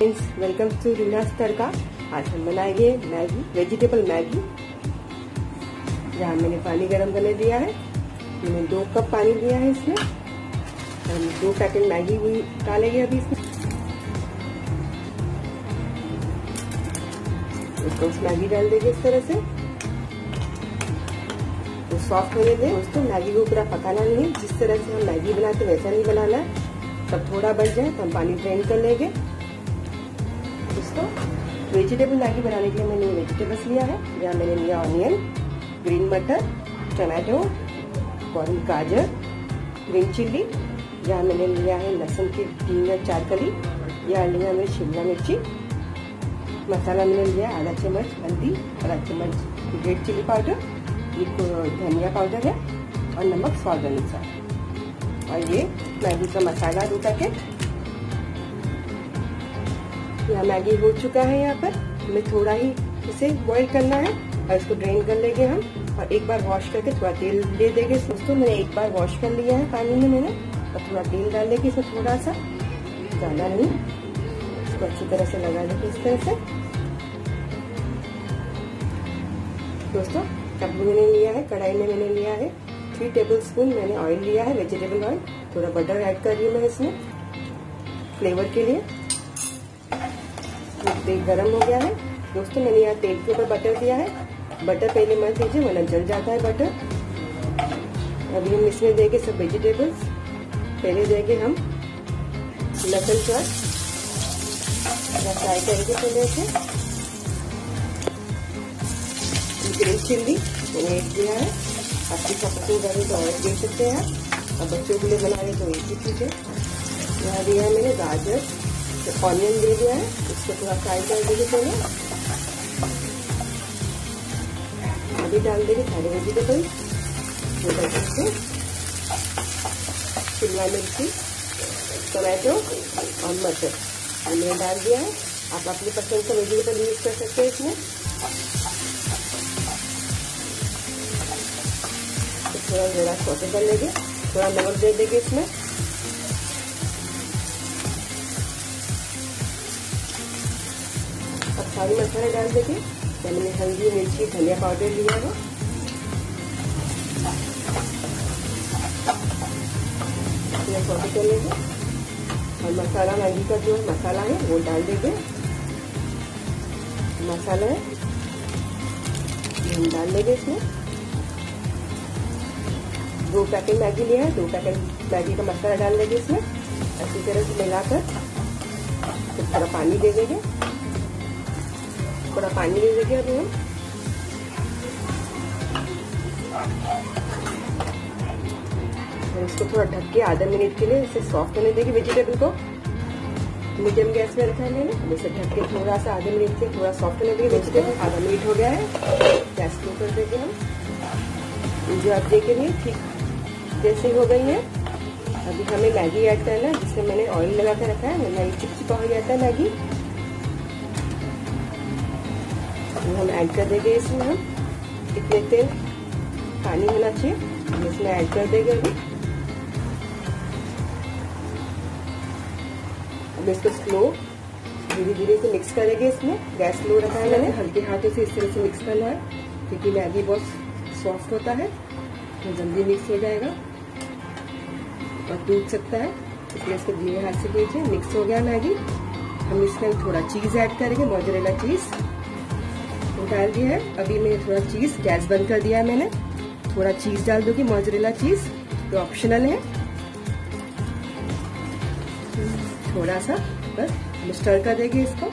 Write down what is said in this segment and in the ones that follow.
Friends welcome to Reena's Tadka आज हम बनाएँगे मैगी वेजिटेबल मैगी। जहाँ मैंने पानी गर्म करने दिया है। मैंने दो कप पानी दिया है इसमें। हम दो पैकेट मैगी भी डालेंगे अभी इसमें। इसको उस मैगी डाल देंगे इस तरह से। तो सॉफ्ट होने दें। दोस्तों, मैगी को पूरा पकाना नहीं। जिस तरह से हम मैगी बनाते वैसा नहीं बनाना। है तब थोड़ा बढ़ जाए तो हम पानी ड्रेन कर लेंगे। इसको वेजिटेबल मैगी बनाने के लिए मैंने वेजिटेबल्स लिया है। यहाँ मैंने लिया ऑनियन ग्रीन मटर टमाटो गाजर ग्रीन चिल्ली यहाँ मैंने लिया है लहसुन की तीन या चार कली। यहाँ लिया मैंने शिमला मिर्ची। मसाला मैंने लिया आधा चम्मच हल्दी, आधा चम्मच रेड चिल्ली पाउडर एक धनिया पाउडर है और नमक स्वाद अनुसार। और ये मैगी का मसाला दो पैकेट। यहाँ मैगी हो चुका है यहाँ पर। हमें थोड़ा ही इसे बॉईल करना है और इसको ड्रेन कर लेंगे हम। और एक बार वॉश करके थोड़ा तेल दे देंगे दोस्तों मैंने एक बार वॉश कर लिया है पानी में मैंने। और थोड़ा तेल डाल देंगे इसमें थोड़ा सा ज़्यादा नहीं। इसको अच्छी तरह से लगा देंगे इस तरह से। दोस्तों, कप मैंने लिया है, कढ़ाई में मैंने लिया है। थ्री टेबल स्पून मैंने ऑयल लिया है वेजिटेबल ऑयल थोड़ा बटर ऐड कर रही हूँ मैं इसमें। फ्लेवर के लिए। तेल गर्म हो गया है। दोस्तों, मैंने यहाँ तेल के ऊपर बटर दिया है। बटर पहले मत दीजिए, वरना जल जाता है बटर अभी हम इसमें देंगे सब वेजिटेबल्स पहले देंगे हम लसन चाट फ्राई करेंगे पहले से ग्रीन चिल्ली, मैंने एक दिया है। आपकी पसंद करें तो और दे सकते हैं। और बच्चों के लिए बना रहे तो एक ही चीज़ है। यहाँ दिया है मैंने गाजर। तो ऑनियन दे दिया है, इसको थोड़ा फ्राई कर देंगे पहले। अभी डाल देंगे सारे वेजिटेबल शिमला मिर्ची, टोमेटो और मटर। हमने डाल दिया है। आप अपनी पसंद का वेजिटेबल यूज़ कर सकते हैं इसमें। तो थोड़ा जरा छोटे कर लेंगे, थोड़ा नमक दे देंगे इसमें। सारी मसाले डाल देंगे मैंने हल्दी मिर्ची धनिया पाउडर लिया है कर लेंगे और मसाला मैगी का जो मसाला है, वो डाल देंगे मसाला है। हम डाल देंगे इसमें। दो पैकेट मैगी लिया है, दो पैकेट मैगी का मसाला डाल देंगे इसमें। अच्छी तरह से मिलाकर। थोड़ा पानी दे देंगे। थोड़ा पानी दे देंगे अभी हम इसको थोड़ा ढक के आधा मिनट के लिए इसे सॉफ्ट होने देंगे वेजिटेबल को। मीडियम गैस में रखा है मैंने। इसे ढक के थोड़ा सा आधे मिनट के थोड़ा सॉफ्ट होने देंगे वेजिटेबल आधा मिनट हो गया है। गैस को कर देंगे हम जो आप देख रही ठीक जैसे हो गई है। अभी हमें मैगी ऐड करना है, जिसमें मैंने ऑयल लगा कर रखा है। मैगी चिपचिपा हो जाता है मैगी। हम ऐड कर देंगे इसमें हम। कितने तेल पानी होना चाहिए हम इसमें ऐड कर देंगे अभी। अब इसको स्लो धीरे धीरे से मिक्स करेंगे इसमें। गैस स्लो रखा है मैंने। हल्के हाथों से इस तरह से मिक्स करना है। क्योंकि मैगी बहुत सॉफ्ट होता है तो जल्दी मिक्स हो जाएगा। और टूट सकता है, इसलिए इसको धीरे हाथ से कीजिए मिक्स हो गया मैगी। हम इसमें थोड़ा चीज़ ऐड करेंगे मोजरेला चीज़ डाल दिया है। अभी मैंने थोड़ा चीज़ गैस बंद कर दिया है मैंने। थोड़ा चीज़ डाल दूँगी मोजरेला चीज़ जो ऑप्शनल है। थोड़ा सा बस हम स्टर कर देगी इसको।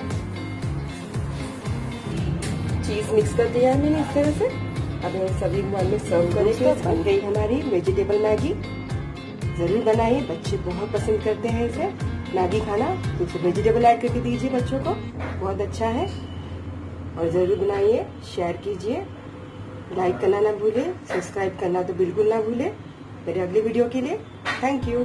चीज़ मिक्स कर दिया है मैंने इस तरह से। अब हम सभी वन में सर्व करेंगे। बन गई हमारी वेजिटेबल मैगी। ज़रूर बनाइए बच्चे बहुत पसंद करते हैं इसे। मैगी खाना तो वेजिटेबल ऐड करके दीजिए बच्चों को। बहुत अच्छा है। और ज़रूर बनाइए शेयर कीजिए लाइक करना ना भूले सब्सक्राइब करना तो बिल्कुल ना भूले। मेरे अगले वीडियो के लिए थैंक यू